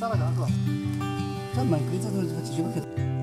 三百多是？这满可以，这个这个几取可以。